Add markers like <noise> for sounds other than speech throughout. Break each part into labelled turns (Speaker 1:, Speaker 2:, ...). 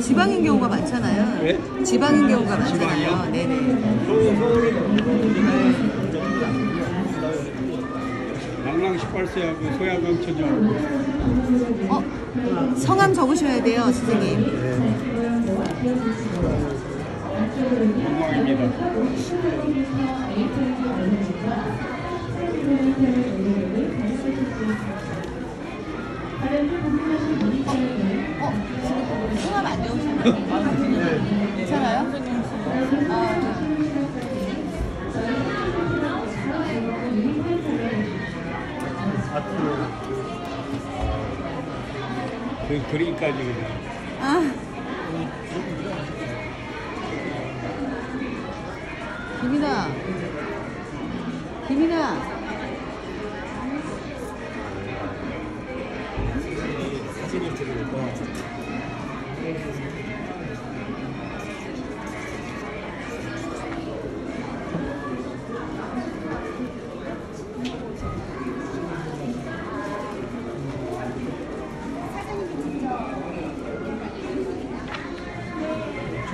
Speaker 1: 지방인 경우가 많잖아요.
Speaker 2: 네?
Speaker 1: 지방인 경우가 많잖아요. 네네.
Speaker 2: 망랑 18세하고 소야강 처녀하고
Speaker 1: 어, 성함 적으셔야 돼요, 선생님.
Speaker 2: 영광입니다.
Speaker 1: 괜찮아요? 아,
Speaker 2: 그 그림까지 그냥.
Speaker 1: 아. 김이나. 김이나.
Speaker 2: 사진을 찍으니까
Speaker 1: 김이. 김이. 옆에를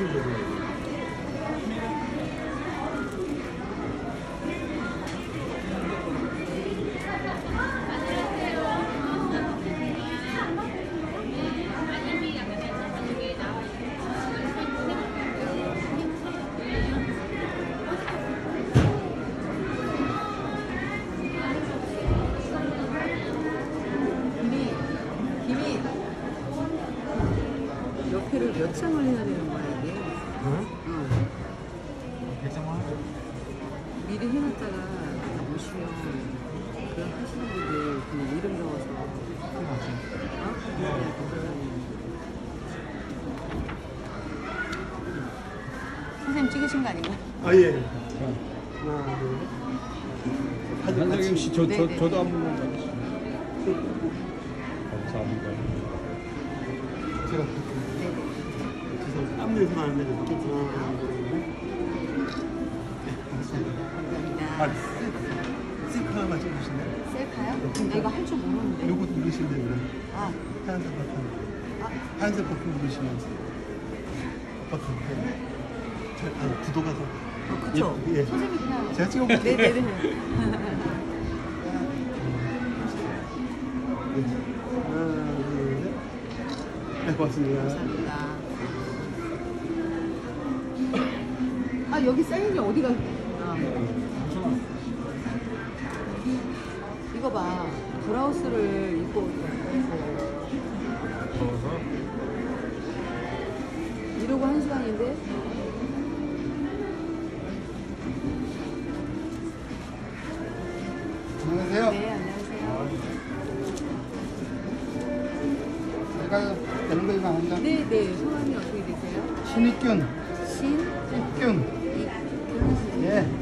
Speaker 1: 몇 장을 해야 되는 거야, 이게? 어. 미리 해놨다가 오시면 그냥 하시는 분들 그냥 이름 적어서 어? 네. 선생님 찍으신 거 아닌가?
Speaker 3: 아 예. 하나, 둘, 셋.
Speaker 2: 한상임 씨, 저, 저,
Speaker 1: 네네.
Speaker 2: 저도 한 번만 봐주세요. 감사합니다.
Speaker 3: 제가 이렇게 하나, 둘, 네, 감사합니다. 아,
Speaker 1: 감사합니다.
Speaker 3: 셀- 셀카 하나만 찍어주실래요?
Speaker 1: 셀카요? 나 이거 할줄 모르는데.
Speaker 3: 요거 누르시면 됩니다.
Speaker 1: 아,
Speaker 3: 하얀색 버튼.
Speaker 1: 아,
Speaker 3: 하얀색 버튼 누르시면 버튼. 네. 저, 아, 구도가 더.
Speaker 1: 어, 그쵸?
Speaker 3: 예, 예.
Speaker 1: 선생님 그냥.
Speaker 3: 제가 찍어볼게요.
Speaker 1: 네 네 네. <laughs>
Speaker 3: 네. 하나, 둘, 셋. 네, 고맙습니다.
Speaker 1: 감사합니다. 아, 여기 사인이 어디가? 아. 이거 봐. 브라우스를 입고. 이러고 한 시간인데?
Speaker 3: 안녕하세요.
Speaker 1: 네, 안녕하세요.
Speaker 3: 제가 멜로디가 한다.
Speaker 1: 네, 네. 성함이 어떻게 되세요?
Speaker 3: 신익균.
Speaker 1: 신?
Speaker 3: 익균.
Speaker 1: 이,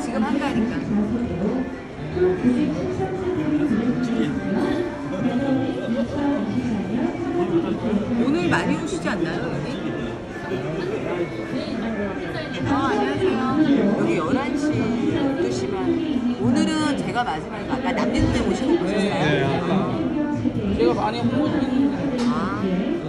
Speaker 1: 지금 한가니까. 오늘 많이 오시지 않나요? 어, 안녕하세요. 여기 11시, 12시만. 오늘은 제가 마지막에 아까 남대문에 오시고 보셨어요? 많이 홍보 중인데. 아. 음.